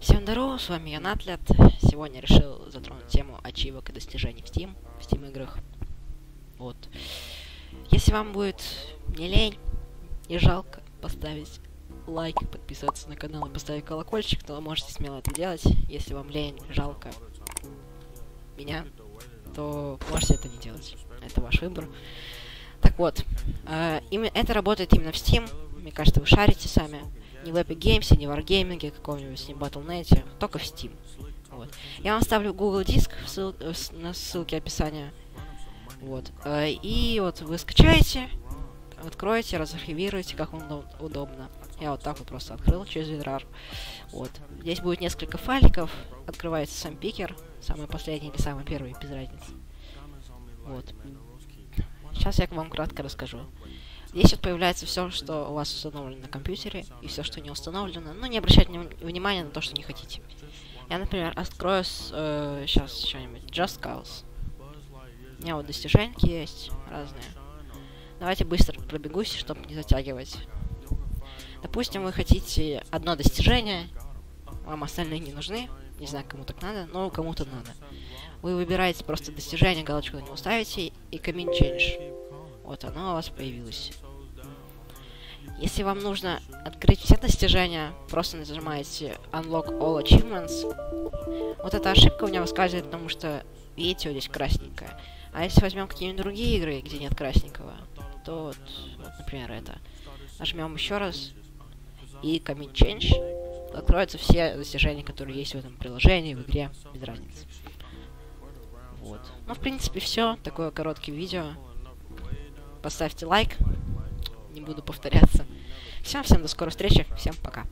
Всем здорово, с вами я Натлет. Сегодня решил затронуть тему ачивок и достижений в Steam, в Steam играх. Вот. Если вам будет не лень и жалко поставить лайк, подписаться на канал и поставить колокольчик, то можете смело это делать. Если вам лень, жалко меня, то можете это не делать. Это ваш выбор. Так вот, э, это работает именно в Steam. Мне кажется, вы шарите сами не в Epic Games, не в Wargaming, каком-нибудь, не в Battle.net, только в Steam. Вот. Я вам ставлю Google Диск ссыл, э, на ссылке описания. Вот. Э, и вот вы скачаете, откроете, разархивируете, как вам удобно. Я вот так вот просто открыл через WinRAR. Вот. Здесь будет несколько файликов. Открывается сам пикер, самый последний или самый первый, без разницы. Вот. Сейчас я вам кратко расскажу. Здесь вот появляется все, что у вас установлено на компьютере, и все, что не установлено. Но не обращайте внимания на то, что не хотите. Я, например, открою с, э, сейчас что-нибудь. Just Cause. У меня вот достижения есть разные. Давайте быстро пробегусь, чтобы не затягивать. Допустим, вы хотите одно достижение, вам остальные не нужны. Не знаю, кому так надо, но кому-то надо. Вы выбираете просто достижение, галочку на него ставите и commit change. Вот оно у вас появилось. Если вам нужно открыть все достижения, просто нажимаете Unlock All Achievements. Вот эта ошибка у меня выскальзывает, потому что, видите, вот здесь красненькое. А если возьмем какие-нибудь другие игры, где нет красненького, то вот, вот например, это. Нажмем еще раз и Commit Change. Откроются все достижения, которые есть в этом приложении, в игре, без разницы. Вот. Ну, в принципе, все. Такое короткое видео. Поставьте лайк. Не буду повторяться. Всем, всем до скорой встречи. Всем пока.